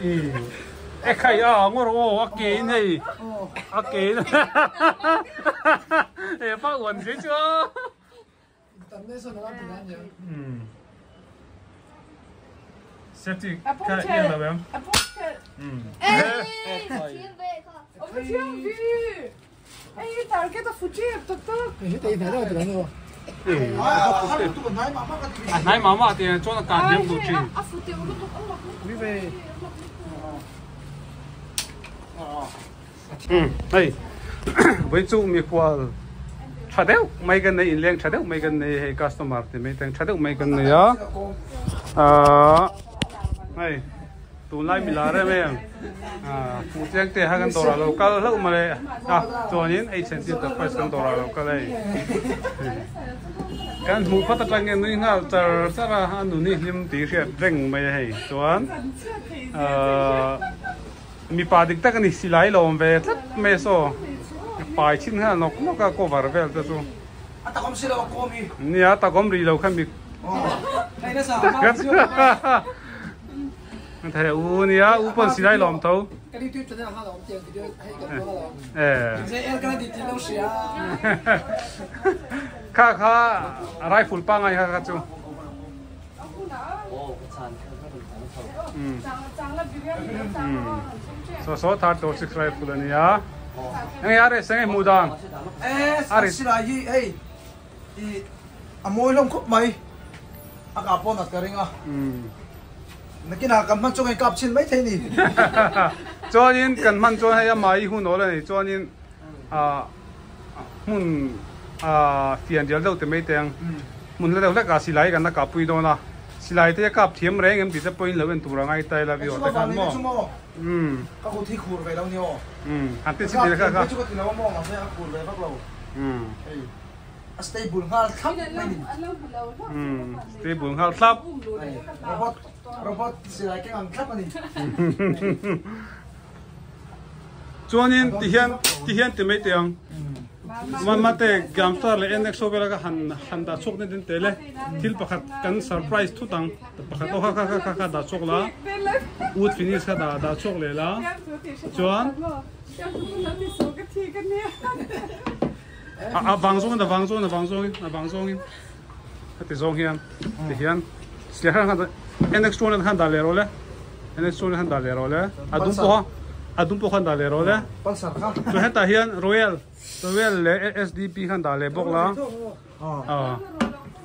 ừ ê khai à ngô rồi à kỹ này. À kỹ ê phát quần thế chưa? Ừ. Safety cái yên là em ừ. Ê, thiên vệ thôi. Ông có chiếc gì? Ê, tao cái tao phụ chiếc, tao tao. ừ à nãy mà mà thì cho nó cả điểm đủ À, lúc ông lúc lúc. ừ đây. Với chú mi qua chả đéo mấy cái này liền chả đéo mấy cái này hay customer thì mấy thằng chả đéo mấy cái này á. À này tụ lại mi lại đấy em à phụ thì hai cái đồ là local lâu mà đấy. À cho nên ấy sen tiếp tập cái đồ là local đấy kan mu phát tang ngen ni nga char sara anu ni him ti hriat reng mai hei chuan à mi pa dik tak ni silai lom ve tlat me so pai chin ha nok nok ka cover vel ta chu ta không xin đâu cô mi. Ni ta gom ri lo khan mi 睇嚟烏你啊，烏本時代浪頭。嗰啲對準下浪，正啲係咁樣浪。誒。唔使 L 嗰啲電腦時啊。卡卡，拉庫邦啊，卡卡做。嗯。嗯。所所他多識拉庫啦你啊。誒呀，你成日冇當。誒，識拉伊誒，伊阿妹攏曲咪，阿阿波納嘅人啊。嗯。Hay cái hay cái đó cái cái cả cái nó cái nào cầm mang cho cái cặp xin mấy thế nhỉ cho nên cần man cho hay mà hun là này cho nên à mun à tiền giờ đâu thì mấy tiền mun lấy đâu lấy cả xí lại cái nó cả bùi đâu na xí lại thì cả thiếm rèn em thì sẽ bùi lâu em tụ ra ngay tay là này kan chú mo mò um các cô thi khur về đâu nhiều um han tin xin đi cái cái có tiền đâu mò mà sẽ khur về bắt đầu ê à stable ngal khắp mấy nhỉ um thì buồn hao thắp Ê, robot robot xin lại cái ngang khắp mà nhỉ cho nên thì hiện thì hiện thì mấy tiền mà mà te gamstar le enek so bela ka han han da chok ne den tele til pakhat kan surprise thu tang pakhat o kha kha kha kha da chok la ut finish ka da da chok le la Chuan? Em cũng nói thì số cái thi cái nè. a a wang zong da wang zong da wang zong a wang zong ka ti zong hian ti hian sia kha kha enek so ne han da le ro le enek so ne han da le ro le a dum po a dum po khan da le ro le pulsar khắp chu heta hian royal. Royal le sdp khan da le bok la à à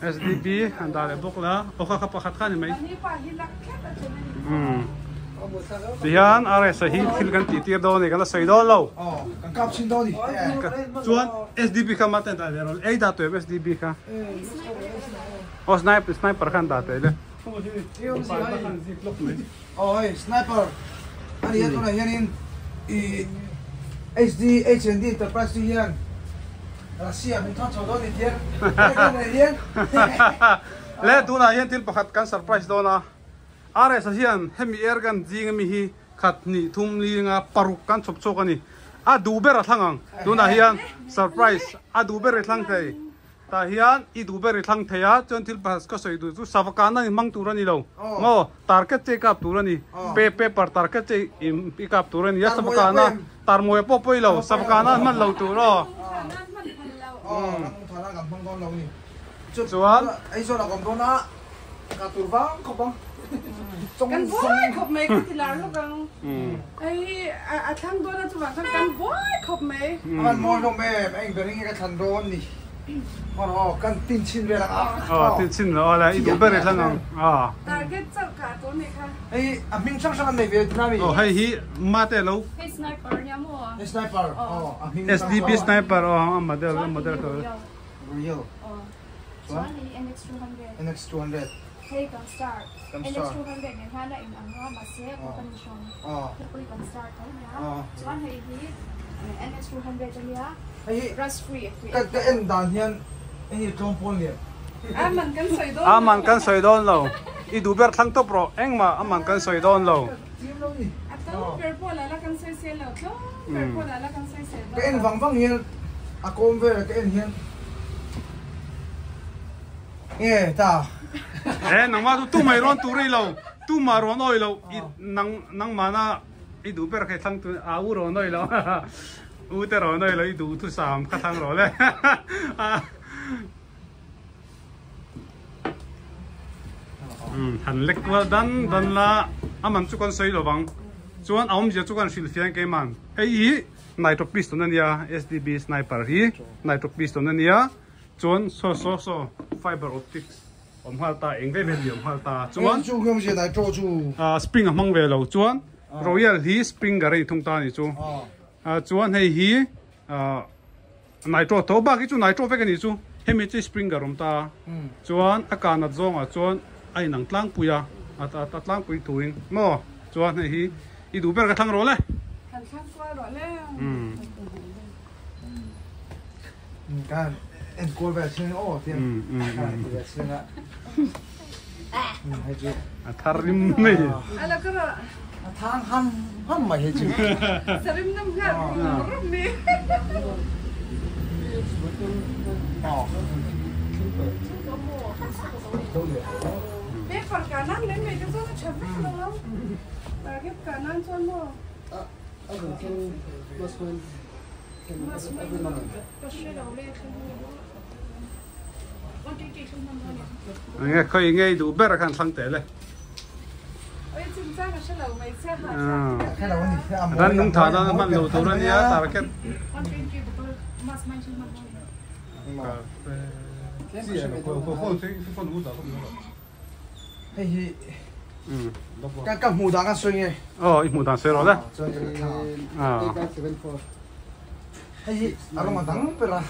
SDP han da le bok la o kha kha pakhat khan mai Đi qua hi lắc khét ở trên này. um tian are sa hi thil kan ti tir do ne kan sai do lo ờ càng cặp xin đâu nhỉ chuan SDP kha ma ten da le ro ei da to SDP kha o sniper sniper khan da te le Ôi, sniper. Anh yên con này yên yên. Y HD HND Enterprise đi yên. Russia mình thoát chỗ đó đi yên. Cái này yên. le tu na hian til pakhat kan surprise do na sa hian hemi air gan jing mi hi khat ni thum li nga paruk kan chop chok ani a du ber a thangang tu na hian surprise a du ber thlang thei ta hian i du ber thlang theya chon til pas ka soi du chu savakana ni mang tur ani lo Oh. ngo target check up tur ani Oh. pe pe par target check im pick up tur ani ya po em. tar moya po poi lo savakana man lo tu ro nhỉ. Chút Chuan. ấy rồi là cầm con á. Cả tur kan boy khop me ko tilar lo kang ai a thang do na chuwa kan kan boy khop me man mo lo me eng bering ka than do ni man ho kan tin chin ve la a tin chin lo la i do bere thang ang a target chal ka to ne kha. Ai a ming chang chang nei ve na oh ờ, hai hi ma te lo sniper ya mo sniper. Oh sdp sniper oh ma de ma de ka yo oh NX200 NX200 Hey, can start. Can start. Alex 200 nên hai lại ăn ngon mà sẽ có phần sống. Ờ. Cái ờ. can start thôi nhá. Ờ. Anh hay đi. Alex 200 cho nhá. Hey. Rust free. Cái cái em đàn hiền anh hiểu trong phone liền. À mình cần soi đôn. À mình cần soi đôn lâu. Ý đủ biết thăng tốc rồi, anh mà à mình cần soi đôn à, lâu. À tao ờ. biết bộ là ừ. là cần soi lâu thôi. Biết bộ là là cần soi xe. Cái em vắng hiền. À cô về cái em hiền. Nghe ta eh nang ma tu mai ron tu rei lo tu ma ron oi lo oh. nang nang ma na i du per khe thang tu a u ron oi lo u te ron oi lo i du tu sam kha thang ro le. Hẳn lệch qua đan đan la, âm ăn chút con xây lo bằng chú ăn ông giờ chú ăn phil phiền cái màn ấy ý này tập piston này ya SDB sniper hi. Này tập piston này ya chú so so so fiber optics om halta engve ve liom halta chuan chuan chu ngam je dai tro chu a spring a mang ve lo chuan royal hi spring ga rei thung ta ni chu à. A chuan hei hi a nitro to ba ki chu nitro ve ka ni chu hemi chi spring ga rom ta. Ừ. Chuan a kana zong a chuan ai nang tlang puya a ta ta tlang pui tuing mo chuan hei hi i du ber ka thang ro le Hành khăn qua rồi lên. um kan en ko ve chen o um kan ve chen a ừ hay chứ À thang ham ham mà hay chứ Sao em năm ngàn À. rút mi. ờ Bé sẽ là mày sẽ hạt. à. Cái nào nhỉ à ran nung con chị chị của tôi mas may không nằm đâu hay hi ừ. Cái cái mù đá cái xuyên nghe ờ đàn xe rồi đấy. À hay hi à nó mà đắng phải là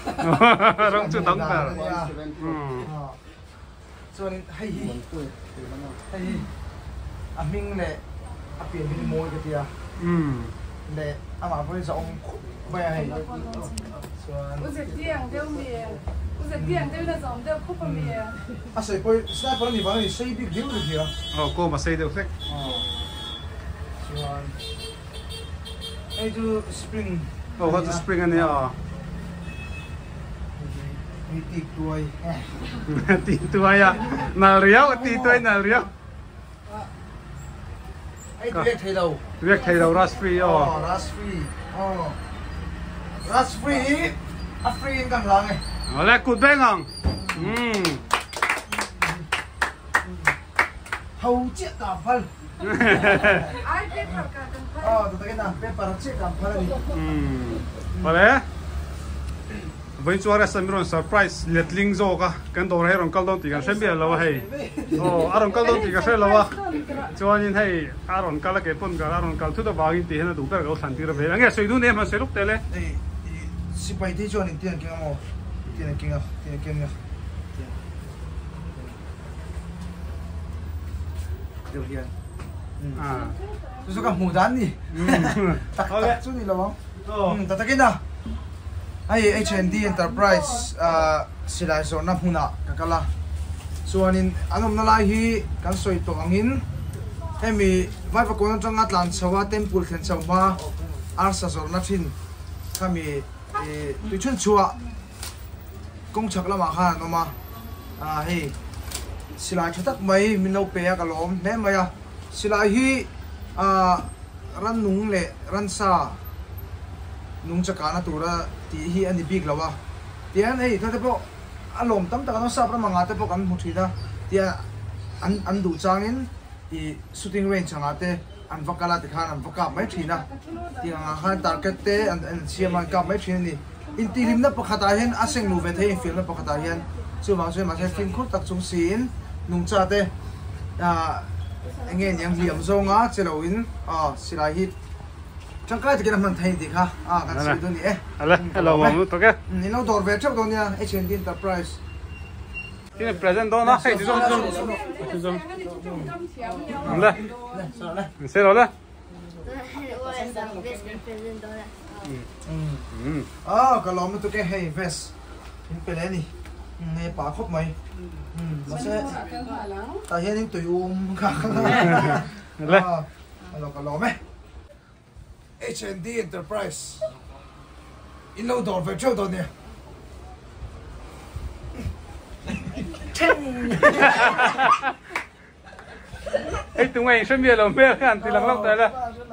rong chưa đóng cả ừ. Cho nên hay hi hay hi à mình này à biển mình mua cái kia. Ừ. Để à mà với giọng về hay. Ôi giật tiền đeo mì. Ôi giật tiền đeo là dòng đeo khúc mì. à? Sẽ coi sniper này vào này xây bị điếu được kìa ờ cô mà xây được thế Chuan. Hey, do spring. Ờ có spring anh à Hey, tik tuai. tí tuổi à nào riau tí tuổi nào thấy đâu? việc thầy đầu raspberry ờ Oh, that's free. Oh. That's free. A free in gang lang eh. ờ lại cụt bên ngang ừ Hầu chết cả phal. Oh, vale với chúa ra sân rồi surprise liệt linh zo cả cái đồ này rong câu đông thì cái xem biết lâu hay. Ờ à rong câu đông thì cái xem lâu cho nên hay rong câu là cái phần cái à rong câu thứ đó vào in thì nó đủ cái cái sản phẩm về nghe xây đủ nên mà xây lúc đấy lên Hey, si pai ti chuan in tian king mo. Tian king a, tian king a. Tôi gặp mù đán đi. Ok. tak chu ni lawang. ờ Ừ, tatakin na. Ai HND Enterprise sila so na huna kakala. So anin anom na lai hi kan soi to angin. Hemi vai pa kono tang atlan chawa temple khen chawa arsa zor na thin kami e tu chun chua kong chak lama kha no ma a hi sila thatak mai minno pe ka lom ne maya sila hi uh, ran nung le ran sa nung chaka na tura ti hi ani big lawa tian ei ta po alom tam ta no sa pra manga te po kan mu thina tia an an du changin i shooting range changa te an vakala te khan an vaka mai thina tia nga khan target te an an siam ka mai thina ni in ti lim na pakhata hen aseng nu ve the film na pakhata hen chu ma chu ma se film khur tak chung sin nung cha te a nghe nhàng liam zonga chelo in a silai hit. Chẳng cái thì cái năm thay thì ha à cái này. đó nhỉ hello hello mom to cái Ừ, nó đổ về trước đó nha HND Enterprise. Cái này present đó nó hay thì zoom zoom đây này sao đây xe rồi đấy ừ. Ừ. À cái lò mới tụi cái hay vest. In nè nghe bà khóc mày. Ừ. Mà sẽ tại hiện những tụi um cả cái lò cái lò mày HND Enterprise. In nó đổ về trước đó nha ấy tụi mày xem bia là mẹ cái ăn thì lăng lóc đấy là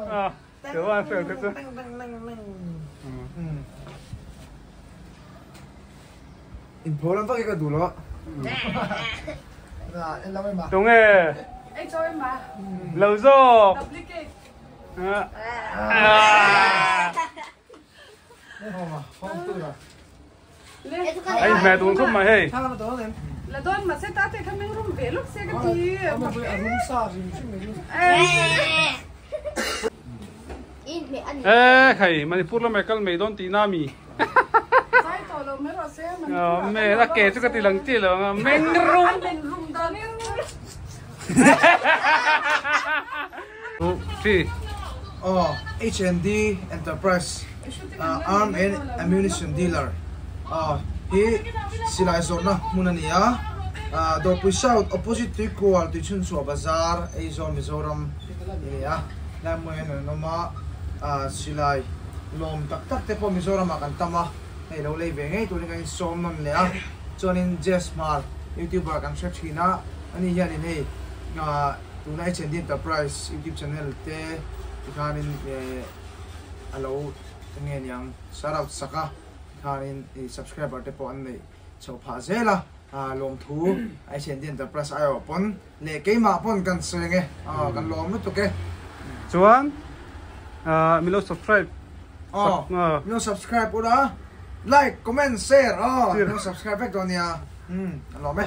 à kiểu ăn sườn thật chứ in Poland pa ka dulo na en la ma tụi mày Ai cho em mà. lâu rồi anh mẹ tụi không mà hey. Là đôi mà sẽ ta thì không mình rung về lúc sẽ cái gì. ma bu a room sa rim chim me in mẹ ăn. Ê khẩy Manipur là mẹ cần mày đón tí nam tổ lo mới rồi sẽ mình. ờ mẹ đã kể cho cái tí lăng tí là mình rung Anh mình rung đó nên. chị oh H&D Enterprise uh, arm and ammunition dealer. Uh, hi silai zon na munania uh, do puisau opposite to equal to chun su bazar a zone mizoram ini ya la mo en no ma uh, silai lom tak tak te po mizoram akan tama hey lo lei ve ngai tu ni kai som non le a chonin jesmar youtuber kan search hina ani ya ni nei na tu na H&D Enterprise YouTube channel te ikanin eh, alo tengen yang sarap saka. Kanin i subscriber te po an nei chau pha zela a lom thu ai chen din ta plus ayo pon le ke ma pon kan senge a kan lom tu ke chuan à mình lo subscribe oh ờ no subscribe ora like comment share. Oh Share. no subscribe back don ya hmm lo me